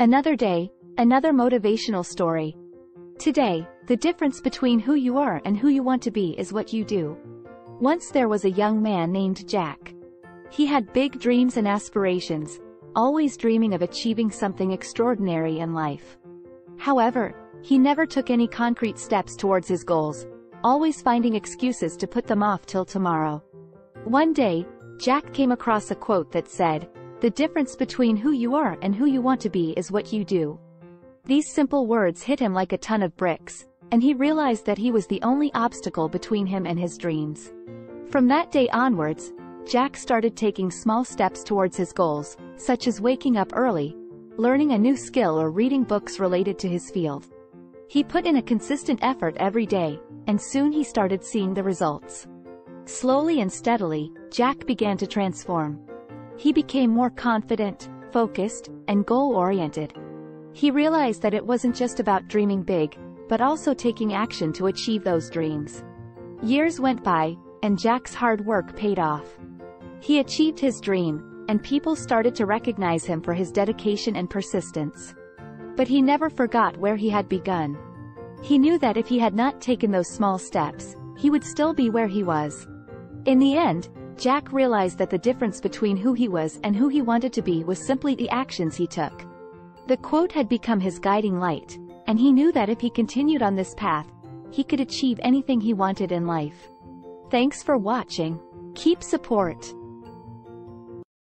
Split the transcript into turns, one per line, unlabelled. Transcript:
Another day, another motivational story. Today, the difference between who you are and who you want to be is what you do. Once there was a young man named Jack. He had big dreams and aspirations, always dreaming of achieving something extraordinary in life. However, he never took any concrete steps towards his goals, always finding excuses to put them off till tomorrow. One day, Jack came across a quote that said, the difference between who you are and who you want to be is what you do. These simple words hit him like a ton of bricks, and he realized that he was the only obstacle between him and his dreams. From that day onwards, Jack started taking small steps towards his goals, such as waking up early, learning a new skill or reading books related to his field. He put in a consistent effort every day, and soon he started seeing the results. Slowly and steadily, Jack began to transform. He became more confident, focused, and goal-oriented. He realized that it wasn't just about dreaming big, but also taking action to achieve those dreams. Years went by, and Jack's hard work paid off. He achieved his dream, and people started to recognize him for his dedication and persistence. But he never forgot where he had begun. He knew that if he had not taken those small steps, he would still be where he was. In the end, Jack realized that the difference between who he was and who he wanted to be was simply the actions he took. The quote had become his guiding light, and he knew that if he continued on this path, he could achieve anything he wanted in life. Thanks for watching. Keep support.